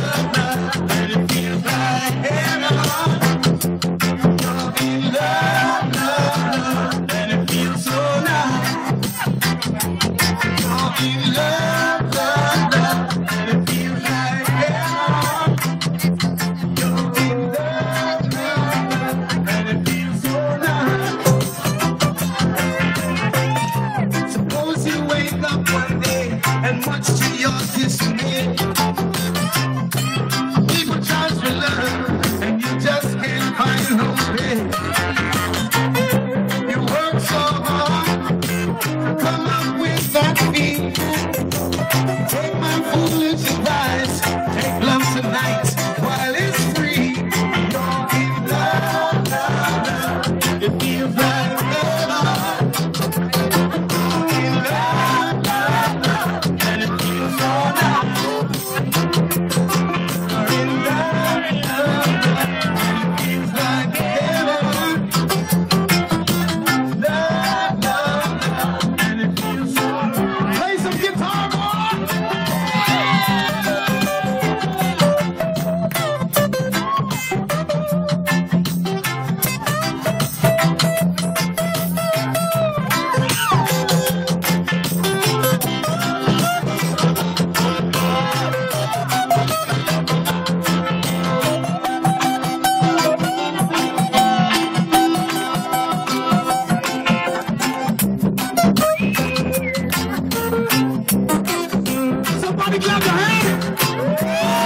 love. Woo!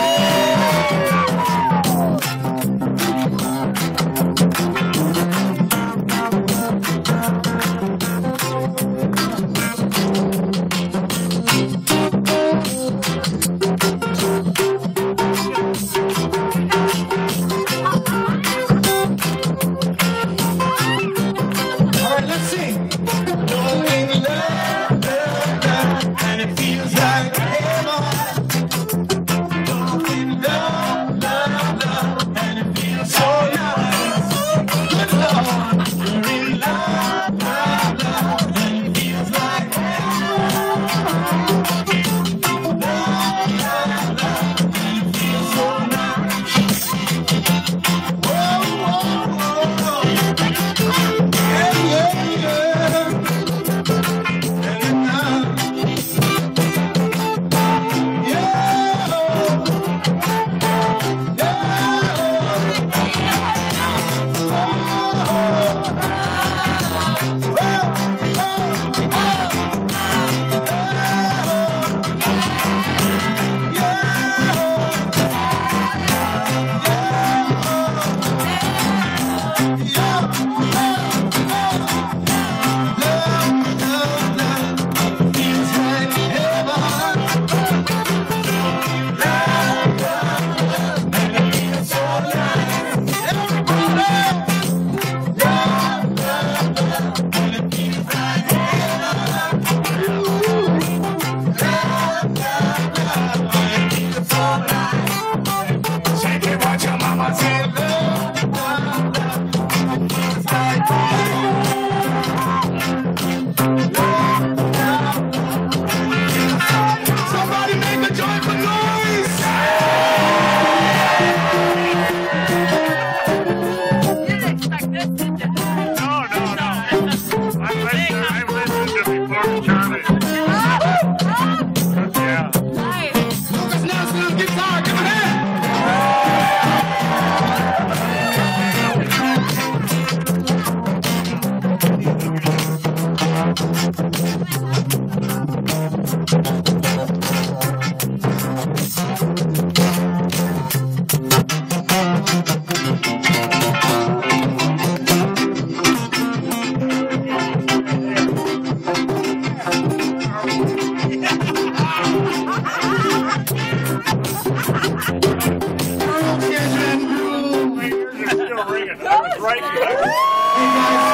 Right.